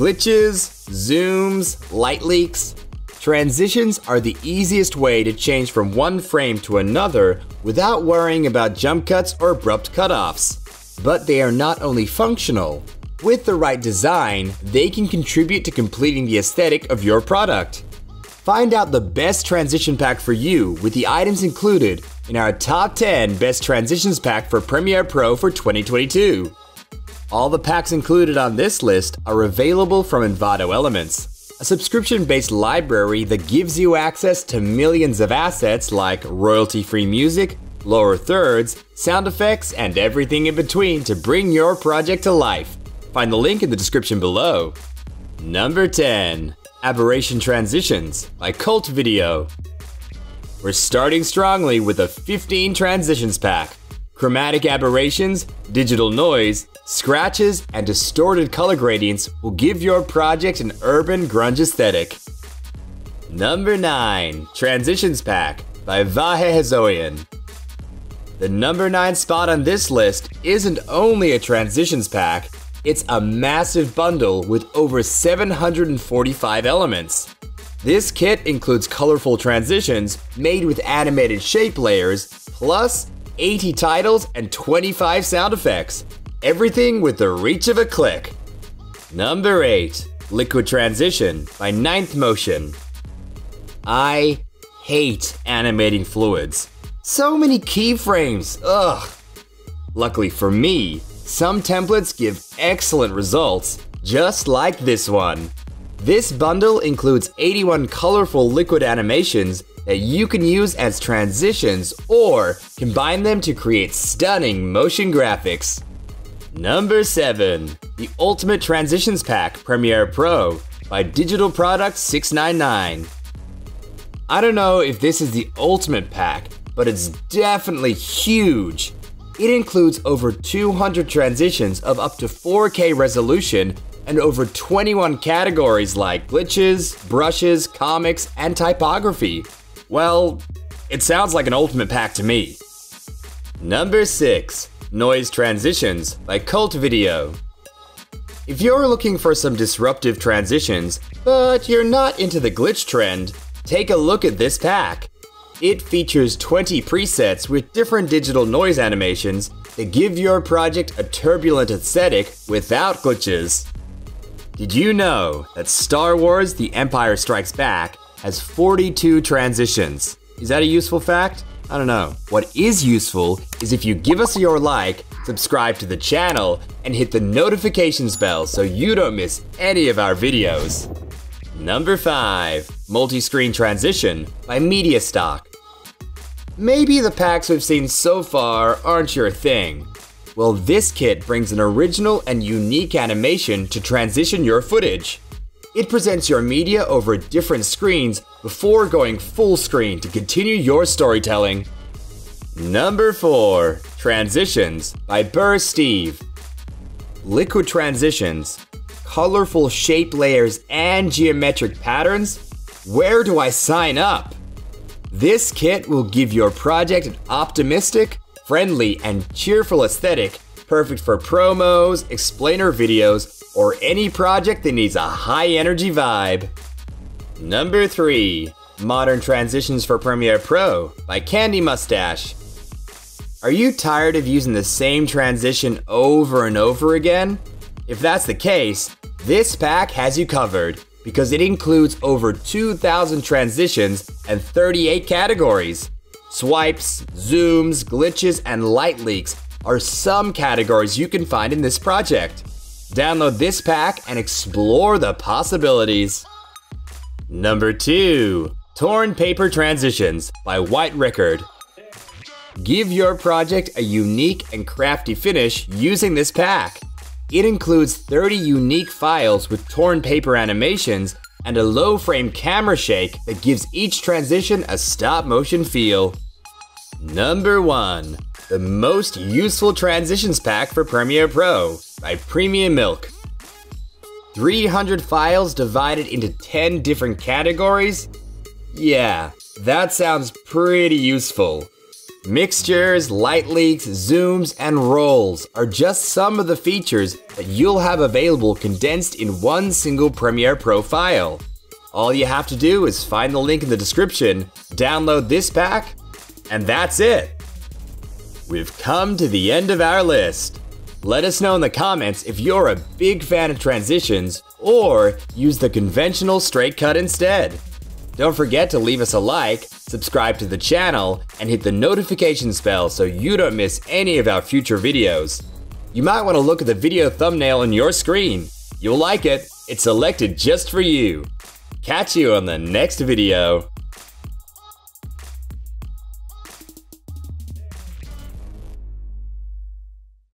Glitches, zooms, light leaks. Transitions are the easiest way to change from one frame to another without worrying about jump cuts or abrupt cutoffs. But they are not only functional, with the right design, they can contribute to completing the aesthetic of your product. Find out the best transition pack for you with the items included in our top 10 best transitions pack for Premiere Pro for 2022. All the packs included on this list are available from Envato Elements, a subscription based library that gives you access to millions of assets like royalty free music, lower thirds, sound effects, and everything in between to bring your project to life. Find the link in the description below. Number 10 Aberration Transitions by Cult Video. We're starting strongly with a 15 transitions pack. Chromatic aberrations, digital noise, scratches, and distorted color gradients will give your project an urban grunge aesthetic. Number 9 Transitions Pack by Vahe Hazoian. The number 9 spot on this list isn't only a transitions pack, it's a massive bundle with over 745 elements. This kit includes colorful transitions made with animated shape layers, plus 80 titles and 25 sound effects. Everything with the reach of a click. Number 8 Liquid Transition by Ninth Motion. I hate animating fluids. So many keyframes, ugh. Luckily for me, some templates give excellent results, just like this one. This bundle includes 81 colorful liquid animations that you can use as transitions or combine them to create stunning motion graphics. Number 7. The Ultimate Transitions Pack Premiere Pro by Digital Product 699. I don't know if this is the ultimate pack, but it's definitely huge. It includes over 200 transitions of up to 4K resolution and over 21 categories like glitches, brushes, comics, and typography. Well, it sounds like an ultimate pack to me. Number 6 Noise Transitions by Cult Video. If you're looking for some disruptive transitions, but you're not into the glitch trend, take a look at this pack. It features 20 presets with different digital noise animations that give your project a turbulent aesthetic without glitches. Did you know that Star Wars The Empire Strikes Back has 42 transitions? Is that a useful fact? I don't know. What is useful is if you give us your like, subscribe to the channel, and hit the notifications bell so you don't miss any of our videos. Number 5. Multi-Screen Transition by Mediastock. Maybe the packs we've seen so far aren't your thing. Well, this kit brings an original and unique animation to transition your footage. It presents your media over different screens before going full screen to continue your storytelling. Number 4 Transitions by Burr Steve. Liquid transitions, colorful shape layers, and geometric patterns? Where do I sign up? This kit will give your project an optimistic, friendly, and cheerful aesthetic, perfect for promos, explainer videos, or any project that needs a high energy vibe. Number 3 Modern Transitions for Premiere Pro by Candy Mustache. Are you tired of using the same transition over and over again? If that's the case, this pack has you covered because it includes over 2,000 transitions and 38 categories. Swipes, zooms, glitches, and light leaks are some categories you can find in this project. Download this pack and explore the possibilities. Number 2 Torn Paper Transitions by White Record. Give your project a unique and crafty finish using this pack. It includes 30 unique files with torn paper animations and a low frame camera shake that gives each transition a stop motion feel. Number 1 The Most Useful Transitions Pack for Premiere Pro by Premium Milk. 300 files divided into 10 different categories? Yeah, that sounds pretty useful. Mixtures, light leaks, zooms, and rolls are just some of the features that you'll have available condensed in one single Premiere Pro file. All you have to do is find the link in the description, download this pack, and that's it. We've come to the end of our list. Let us know in the comments if you're a big fan of transitions or use the conventional straight cut instead. Don't forget to leave us a like, subscribe to the channel, and hit the notification bell so you don't miss any of our future videos. You might want to look at the video thumbnail on your screen. You'll like it, it's selected just for you. Catch you on the next video.